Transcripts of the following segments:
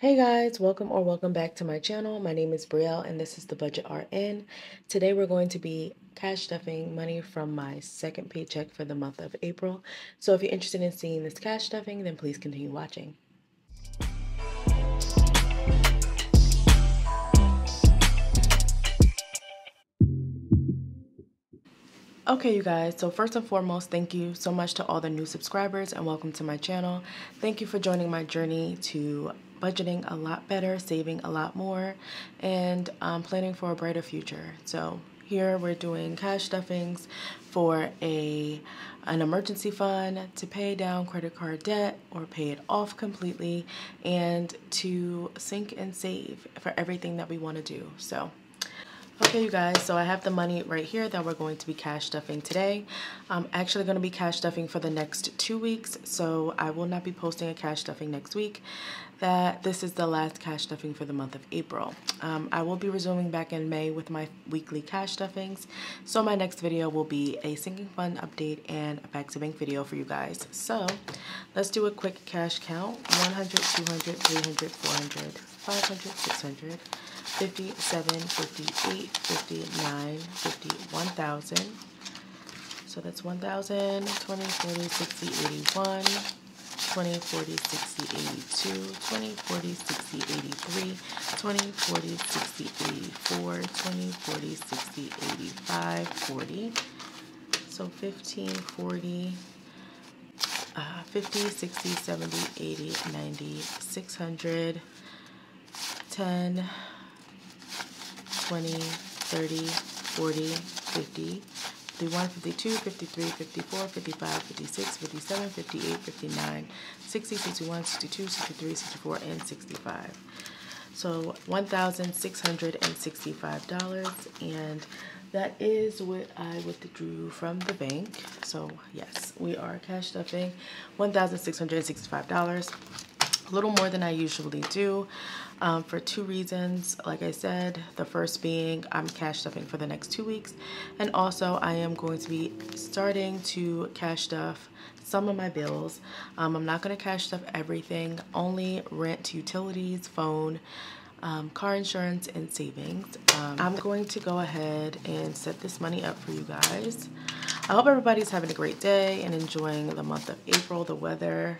Hey guys, welcome or welcome back to my channel. My name is Brielle and this is the Budget RN. Today we're going to be cash stuffing money from my second paycheck for the month of April. So if you're interested in seeing this cash stuffing, then please continue watching. Okay, you guys, so first and foremost, thank you so much to all the new subscribers and welcome to my channel. Thank you for joining my journey to budgeting a lot better, saving a lot more, and um, planning for a brighter future. So here we're doing cash stuffings for a an emergency fund to pay down credit card debt or pay it off completely and to sink and save for everything that we want to do. So Okay, you guys, so I have the money right here that we're going to be cash stuffing today. I'm actually going to be cash stuffing for the next two weeks, so I will not be posting a cash stuffing next week. That this is the last cash stuffing for the month of April. Um, I will be resuming back in May with my weekly cash stuffings, so my next video will be a sinking fund update and a back to bank video for you guys. So let's do a quick cash count 100, 200, 300, 400, 500, 600. 57, 58, 59, 50, 1,000. So that's 1,000, 20, 40, 60, 81, 20, 40, 60, 82, 20, 40, 60, 83, 20, 40, 60, 84, 20, 40, 60, 85, 40. So 15, 40, uh, 50, 60, 70, 80, 90, 600, 10, 20, 30, 40, 50, 51, 52, 53, 54, 55, 56, 57, 58, 59, 60, 61, 62, 63, 64, and 65. So $1,665 and that is what I withdrew from the bank. So yes, we are cash stuffing $1,665 a little more than I usually do um, for two reasons. Like I said, the first being I'm cash stuffing for the next two weeks. And also I am going to be starting to cash stuff some of my bills. Um, I'm not going to cash stuff everything, only rent, utilities, phone, um, car insurance, and savings. Um, I'm going to go ahead and set this money up for you guys. I hope everybody's having a great day and enjoying the month of April. The weather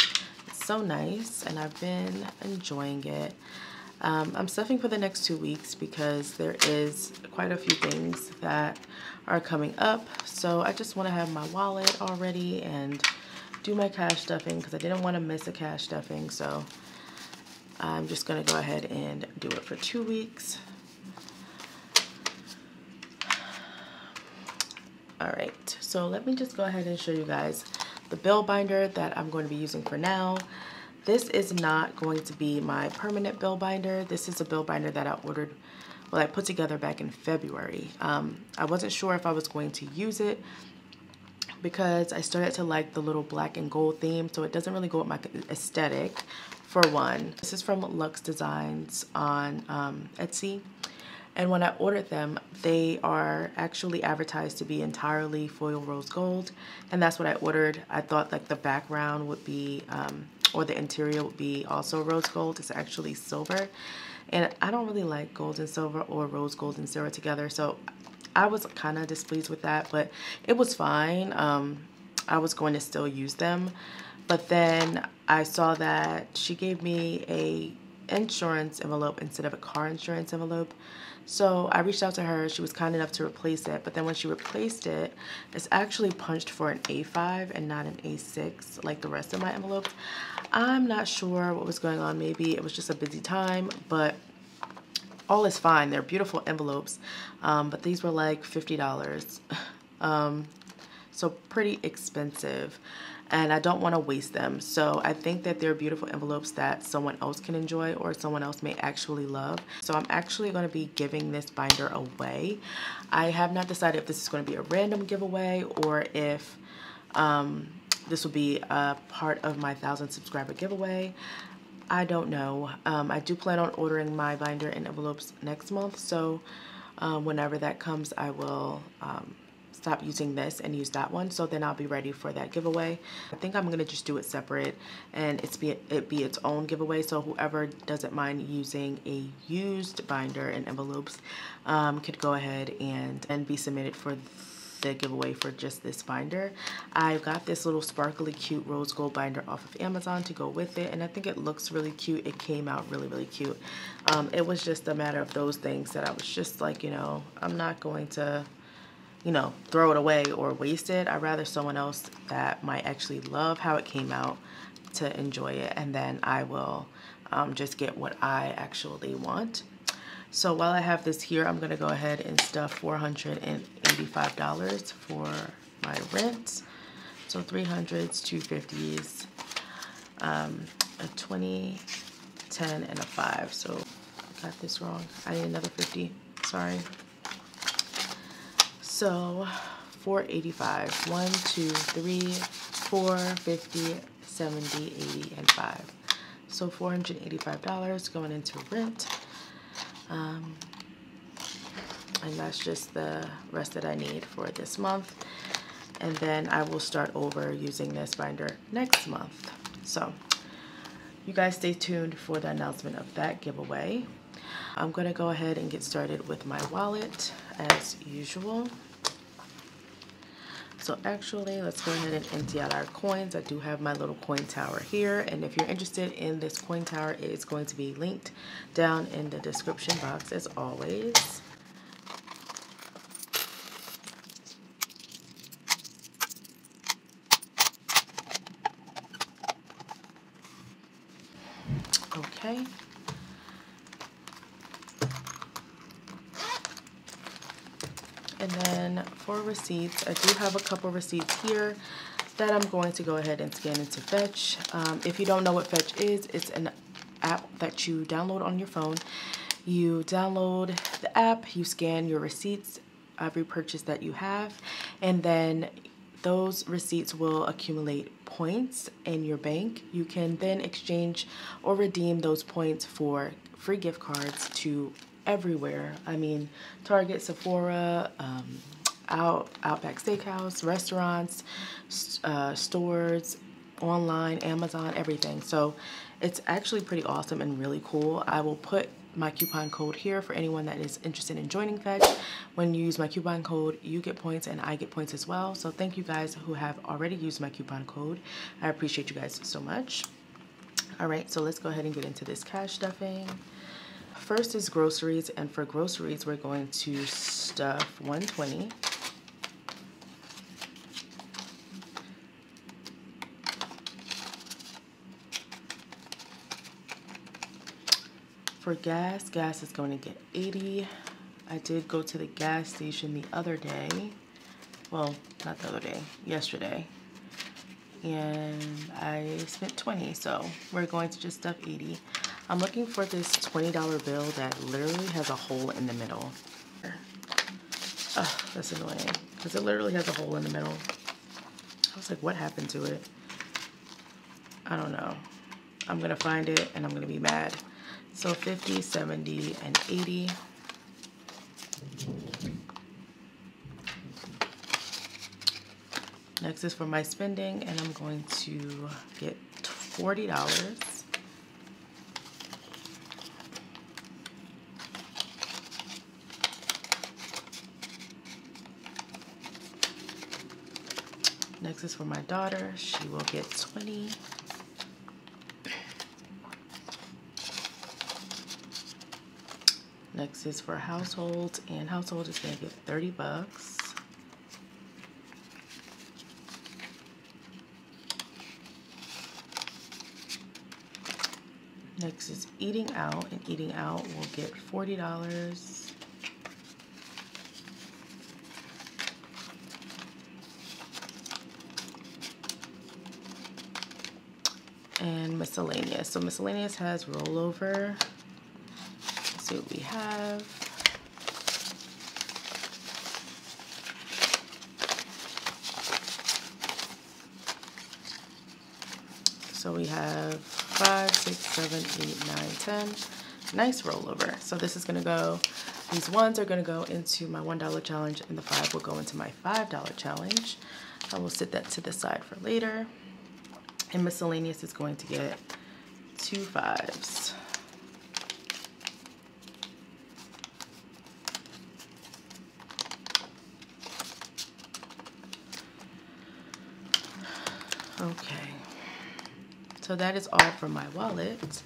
so nice and I've been enjoying it. Um, I'm stuffing for the next two weeks because there is quite a few things that are coming up. So I just want to have my wallet already and do my cash stuffing because I didn't want to miss a cash stuffing. So I'm just going to go ahead and do it for two weeks. All right, so let me just go ahead and show you guys the bill binder that I'm going to be using for now. This is not going to be my permanent bill binder. This is a bill binder that I ordered, well, I put together back in February. Um, I wasn't sure if I was going to use it because I started to like the little black and gold theme, so it doesn't really go with my aesthetic, for one. This is from Lux Designs on um, Etsy. And when I ordered them, they are actually advertised to be entirely foil rose gold. And that's what I ordered. I thought like the background would be, um, or the interior would be also rose gold. It's actually silver. And I don't really like gold and silver or rose gold and silver together. So I was kind of displeased with that, but it was fine. Um, I was going to still use them. But then I saw that she gave me a insurance envelope instead of a car insurance envelope. So I reached out to her. She was kind enough to replace it. But then when she replaced it, it's actually punched for an A5 and not an A6 like the rest of my envelopes. I'm not sure what was going on. Maybe it was just a busy time, but all is fine. They're beautiful envelopes, um, but these were like $50. Um, so pretty expensive and I don't want to waste them. So I think that they're beautiful envelopes that someone else can enjoy or someone else may actually love. So I'm actually going to be giving this binder away. I have not decided if this is going to be a random giveaway or if um, this will be a part of my 1,000 subscriber giveaway. I don't know. Um, I do plan on ordering my binder and envelopes next month. So uh, whenever that comes, I will um, stop using this and use that one so then I'll be ready for that giveaway I think I'm gonna just do it separate and it's be it be its own giveaway so whoever doesn't mind using a used binder and envelopes um, could go ahead and and be submitted for the giveaway for just this binder. I've got this little sparkly cute rose gold binder off of Amazon to go with it and I think it looks really cute. It came out really really cute. Um, it was just a matter of those things that I was just like you know I'm not going to you know throw it away or waste it. I'd rather someone else that might actually love how it came out to enjoy it and then I will um, just get what I actually want. So while I have this here, I'm going to go ahead and stuff $485 for my rent. So 300s, 250s, um, a 20, 10, and a 5. So I got this wrong. I need another 50. Sorry. So 485. 1, 2, 3, 4, 50, 70, 80, and 5. So $485 going into rent. Um, and that's just the rest that I need for this month. And then I will start over using this binder next month. So you guys stay tuned for the announcement of that giveaway. I'm gonna go ahead and get started with my wallet as usual. So actually, let's go ahead and empty out our coins. I do have my little coin tower here. And if you're interested in this coin tower, it is going to be linked down in the description box as always. Okay. And then for receipts, I do have a couple receipts here that I'm going to go ahead and scan into Fetch. Um, if you don't know what Fetch is, it's an app that you download on your phone. You download the app, you scan your receipts, every purchase that you have, and then those receipts will accumulate points in your bank. You can then exchange or redeem those points for free gift cards to everywhere. I mean, Target, Sephora, um, Out Outback Steakhouse, restaurants, uh, stores, online, Amazon, everything. So it's actually pretty awesome and really cool. I will put my coupon code here for anyone that is interested in joining Fetch. When you use my coupon code, you get points and I get points as well. So thank you guys who have already used my coupon code. I appreciate you guys so much. All right, so let's go ahead and get into this cash stuffing. First is groceries, and for groceries, we're going to stuff 120. For gas, gas is going to get 80. I did go to the gas station the other day. Well, not the other day, yesterday. And I spent 20, so we're going to just stuff 80. I'm looking for this $20 bill that literally has a hole in the middle. Oh, that's annoying because it literally has a hole in the middle. I was like, what happened to it? I don't know. I'm to find it and I'm to be mad. So 50, 70, and 80. Next is for my spending and I'm going to get $40. Next is for my daughter. She will get 20. Is for households, and household is going to get 30 bucks. Next is eating out, and eating out will get $40. and miscellaneous. So miscellaneous has rollover. See what we have. So we have five, six, seven, eight, nine, ten. Nice rollover. So this is gonna go These ones are going to go into my $1 challenge and the five will go into my $5 challenge. I will set that to the side for later. And miscellaneous is going to get two fives. Okay, so that is all for my wallet.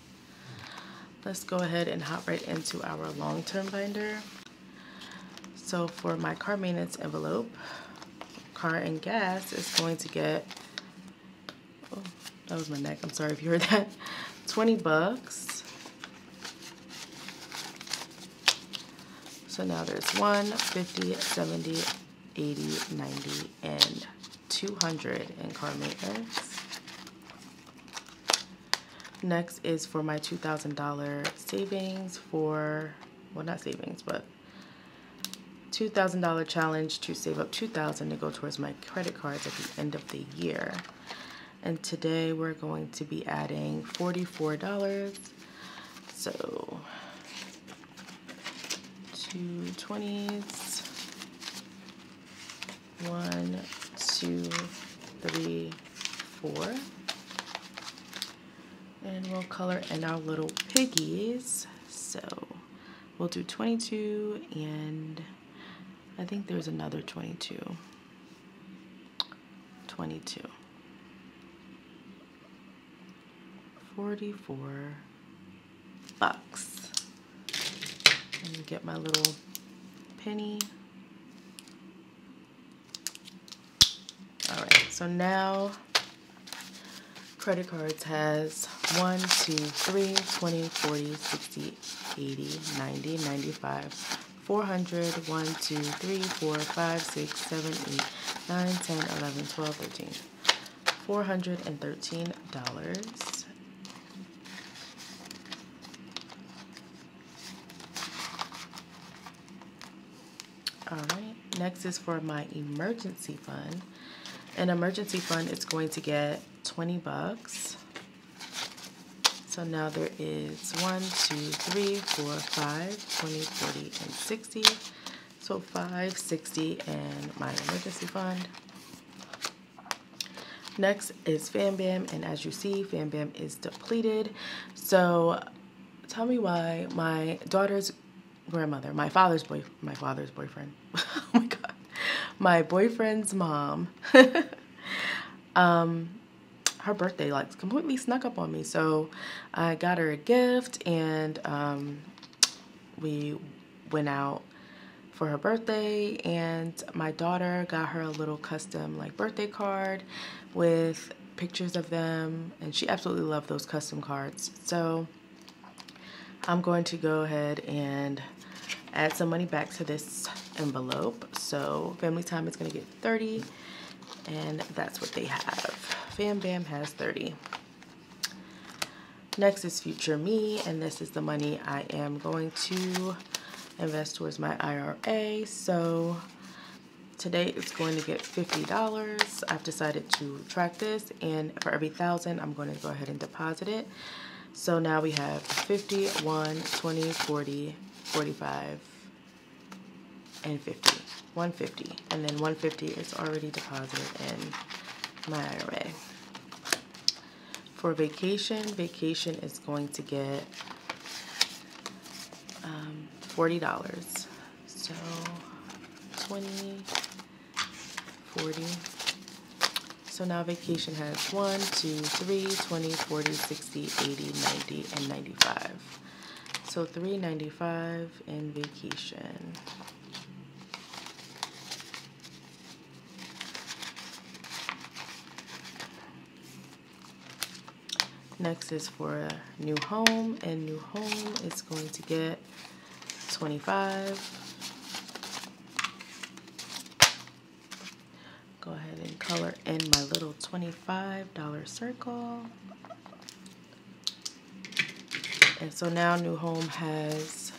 Let's go ahead and hop right into our long-term binder. So for my car maintenance envelope, car and gas is going to get, oh, that was my neck, I'm sorry if you heard that, 20 bucks. So now there's 1, 50, 70, 80, 90, and 200 in car maintenance. Next is for my $2,000 savings for, well not savings, but $2,000 challenge to save up 2000 to go towards my credit cards at the end of the year. And today we're going to be adding $44. So two 20s, one, two, three, four. And we'll color in our little piggies. So we'll do 22 and I think there's another 22. 22. 44 bucks. And get my little penny. All right, so now credit cards has 1, 2, 3, 20, 40, 60, 80, 90, 95, 400, 1, 2, 3, 4, 5, 6, 7, 8, 9, 10, 11, 12, 13. $413. All right, next is for my emergency fund. An emergency fund is going to get 20 bucks. So now there is 1, 2, 3, 4, 5, 20, 40, and 60. So 5, 60, and my emergency fund. Next is Fam Bam, and as you see, Fam Bam is depleted. So tell me why my daughter's grandmother, my father's boy, my father's boyfriend, oh my god, my boyfriend's mom, um, her birthday like completely snuck up on me. So I got her a gift and um, we went out for her birthday and my daughter got her a little custom like birthday card with pictures of them and she absolutely loved those custom cards. So I'm going to go ahead and add some money back to this envelope. So family time is going to get 30 and that's what they have. Fam Bam has 30. Next is Future Me, and this is the money I am going to invest towards my IRA. So today it's going to get $50. I've decided to track this, and for every thousand, I'm going to go ahead and deposit it. So now we have 50, 1, 20, 40, 45, and 50. 150 and then 150 is already deposited in my IRA. For vacation, vacation is going to get um, $40. So 20, 40. So now vacation has 1, 2, 3, 20, 40, 60, 80, 90, and 95. So 395 in vacation. Next is for a new home, and new home is going to get 25. Go ahead and color in my little $25 circle. And so now new home has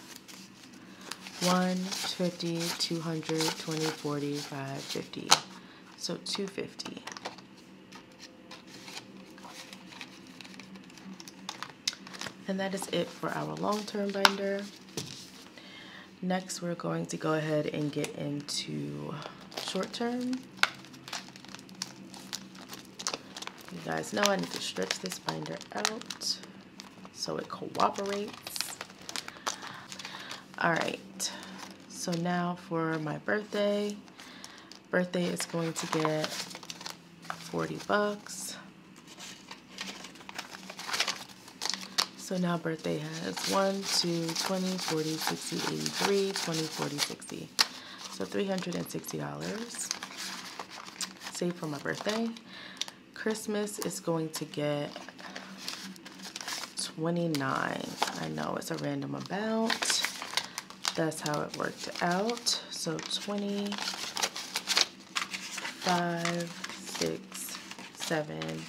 1, 50, 200, 20, 40, 5, 50. So 250. And that is it for our long-term binder. Next, we're going to go ahead and get into short term. You guys know I need to stretch this binder out so it cooperates. All right, so now for my birthday. Birthday is going to get 40 bucks. So now birthday has 1, 2, 20, 40, 60, 83, 20, 40, 60. So $360 saved for my birthday. Christmas is going to get 29. I know it's a random amount. That's how it worked out. So 20, 5, 6, 7,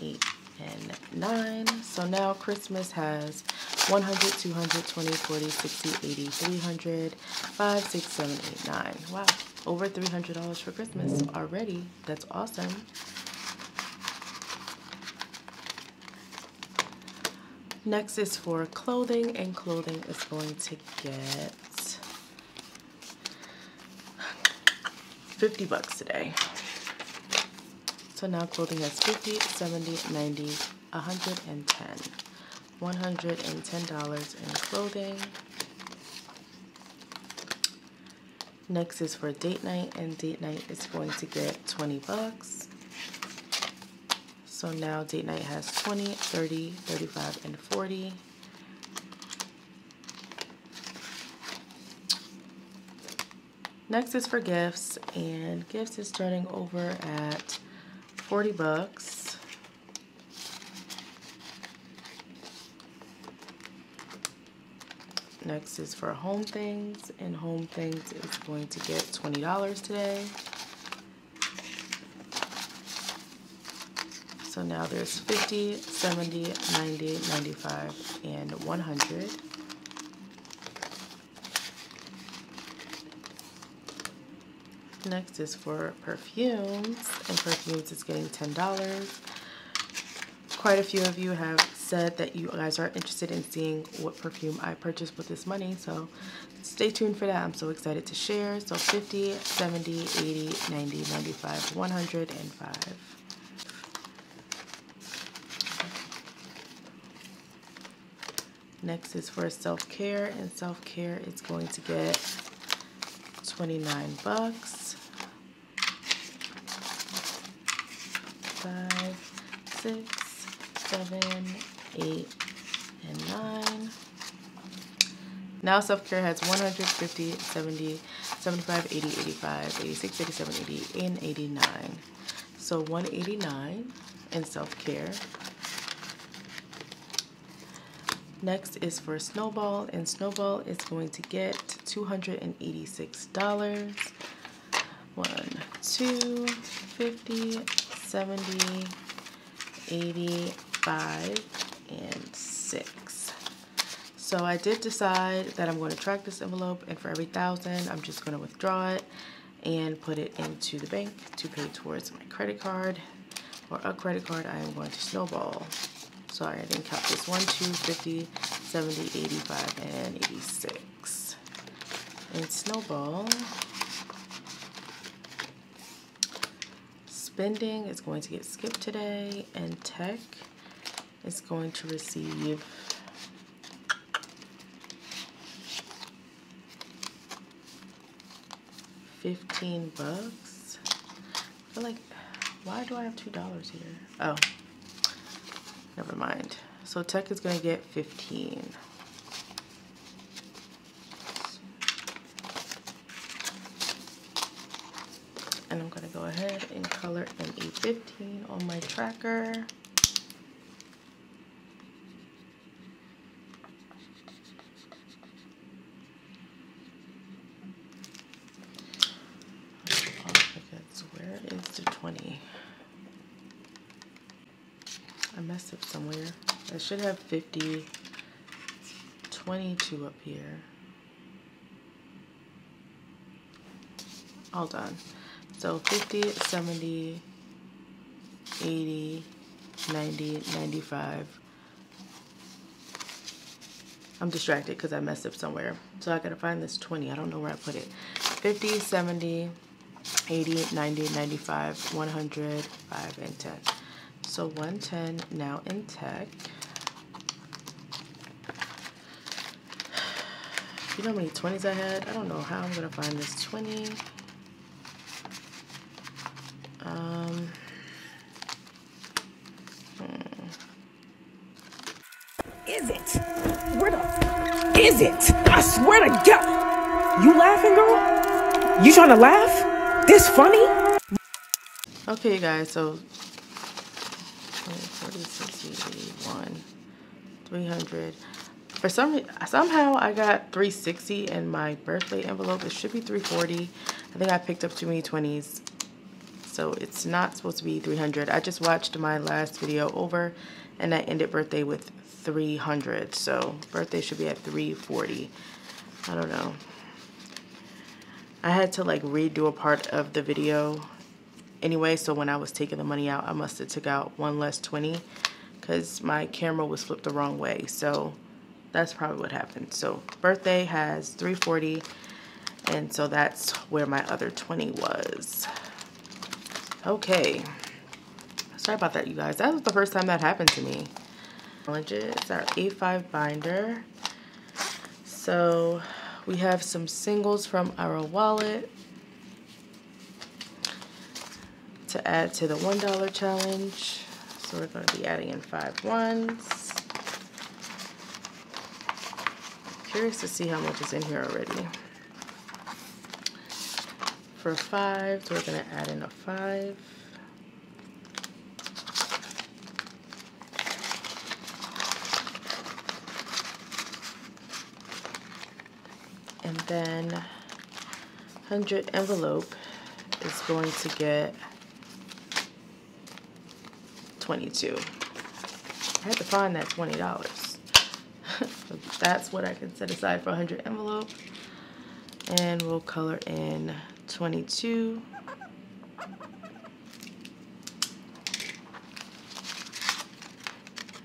8, and 9. So now Christmas has 100, 200, 20, 40, 60, 80, 300, 5, 6, 7, 8, 9. Wow, over $300 for Christmas already. That's awesome. Next is for clothing, and clothing is going to get 50 bucks today. So now clothing has 50, 70, 90, 110. $110 in clothing. Next is for date night, and date night is going to get 20 bucks. So now date night has 20, 30, 35, and 40. Next is for gifts, and gifts is starting over at 40 bucks. Next is for home things, and home things is going to get $20 today. So now there's 50, 70, 90, 95, and 100. Next is for perfumes, and perfumes is getting $10. Quite a few of you have said that you guys are interested in seeing what perfume I purchased with this money, so stay tuned for that. I'm so excited to share. So 50, 70, 80, 90, 95, 105. Next is for self-care, and self-care is going to get 29 bucks. five, six, seven, eight, and nine. Now self-care has 150, 70, 75, 80, 85, 86, 87, 88, and 89. So 189 in self-care. Next is for Snowball, and Snowball is going to get $286. One, two, 50, 70, 85, and 6. So I did decide that I'm going to track this envelope and for every thousand I'm just going to withdraw it and put it into the bank to pay towards my credit card or a credit card I am going to snowball. Sorry, I didn't count this. 1, 2, 50, 70, 85, and 86. And snowball spending is going to get skipped today, and tech is going to receive fifteen bucks. I feel like why do I have two dollars here? Oh, never mind. So tech is going to get fifteen. and I'm going to go ahead and color ME15 on my tracker. Where is the 20? I messed up somewhere. I should have 50, 22 up here. All done. So 50, 70, 80, 90, 95, I'm distracted because I messed up somewhere. So I gotta find this 20. I don't know where I put it. 50, 70, 80, 90, 95, 100, 5, and 10. So 110 now in tech. You know how many 20s I had? I don't know how I'm gonna find this 20. Um, hmm. Is it? Where the is it? I swear to God. You laughing, girl? You trying to laugh? This funny? Okay, guys, so 40, 60, 81, 300. For some somehow I got 360 in my birthday envelope. It should be 340. I think I picked up too many 20s. So it's not supposed to be 300. I just watched my last video over and I ended birthday with 300. So birthday should be at 340. I don't know. I had to like redo a part of the video anyway. So when I was taking the money out, I must have took out one less 20 because my camera was flipped the wrong way. So that's probably what happened. So birthday has 340 and so that's where my other 20 was. Okay. Sorry about that, you guys. That was the first time that happened to me. Challenges, our A5 binder. So we have some singles from our wallet to add to the $1 challenge. So we're going to be adding in five ones. curious to see how much is in here already. For five, so we're going to add in a five. And then 100 envelope is going to get 22. I had to find that $20 that's what I can set aside for 100 envelope. And we'll color in 22.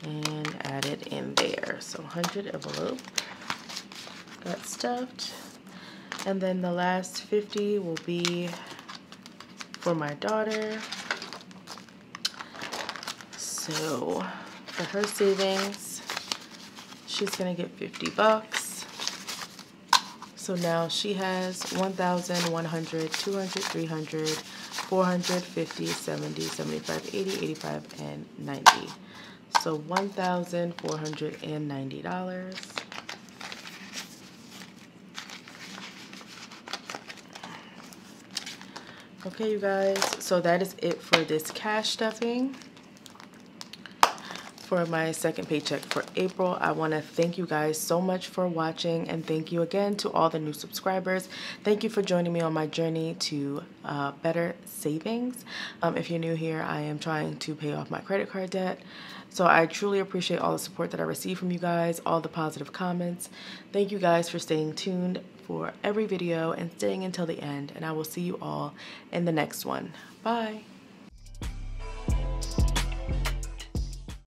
And add it in there. So 100 envelope got stuffed. And then the last 50 will be for my daughter. So for her savings, she's gonna get 50 bucks. So now she has 1,000, 100, 200, 300, 450, 70, 75, 80, 85, and 90. So $1,490. Okay, you guys, so that is it for this cash stuffing for my second paycheck for April. I want to thank you guys so much for watching and thank you again to all the new subscribers. Thank you for joining me on my journey to uh, better savings. Um, if you're new here, I am trying to pay off my credit card debt. So I truly appreciate all the support that I receive from you guys, all the positive comments. Thank you guys for staying tuned for every video and staying until the end. And I will see you all in the next one. Bye.